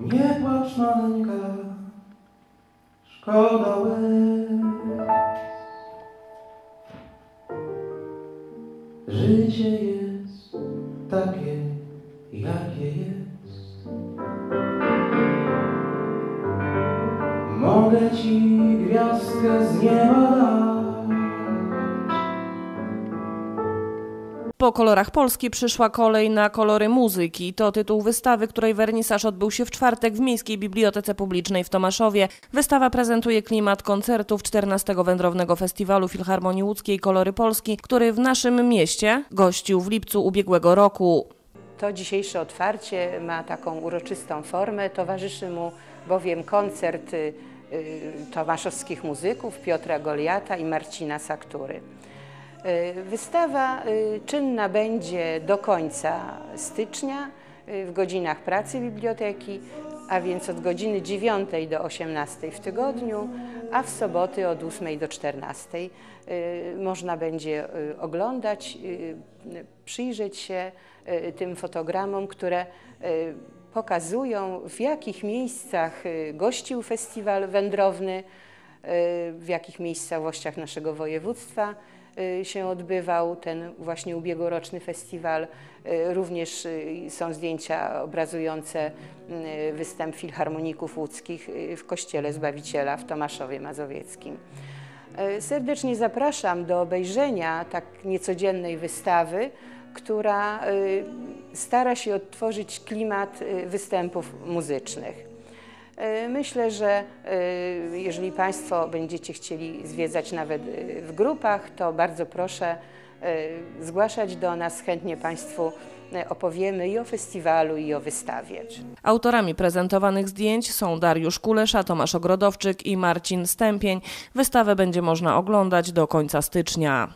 Nie płacz maleńka, szkoda łez. Życie jest takie, jakie jest. Mogę ci gwiazdkę z nieba Po kolorach Polski przyszła kolej na kolory muzyki. To tytuł wystawy, której wernisaż odbył się w czwartek w Miejskiej Bibliotece Publicznej w Tomaszowie. Wystawa prezentuje klimat koncertów 14 Wędrownego Festiwalu Filharmonii Łódzkiej Kolory Polski, który w naszym mieście gościł w lipcu ubiegłego roku. To dzisiejsze otwarcie ma taką uroczystą formę. Towarzyszy mu bowiem koncert y, y, tomaszowskich muzyków Piotra Goliata i Marcina Saktury. Y, Wystawa y, czynna będzie do końca stycznia y, w godzinach pracy biblioteki, a więc od godziny 9 do 18 w tygodniu, a w soboty od 8 do 14. Y, Można będzie oglądać, przyjrzeć się tym fotogramom, które pokazują w jakich miejscach gościł festiwal wędrowny, w jakich miejscowościach naszego województwa y, się odbywał ten właśnie ubiegłoroczny festiwal. Y, Również y, są zdjęcia obrazujące y, występ filharmoników łódzkich y, w Kościele Zbawiciela w Tomaszowie Mazowieckim. Y, Serdecznie zapraszam do obejrzenia tak niecodziennej wystawy, która y, stara się odtworzyć klimat y, występów muzycznych. E, Myślę, że e, jeżeli Państwo będziecie chcieli zwiedzać nawet e, w grupach, to bardzo proszę zgłaszać do nas. Chętnie Państwu opowiemy i o festiwalu, i o wystawie. Autorami prezentowanych zdjęć są Dariusz Kulesza, Tomasz Ogrodowczyk i Marcin Stępień. Wystawę będzie można oglądać do końca stycznia.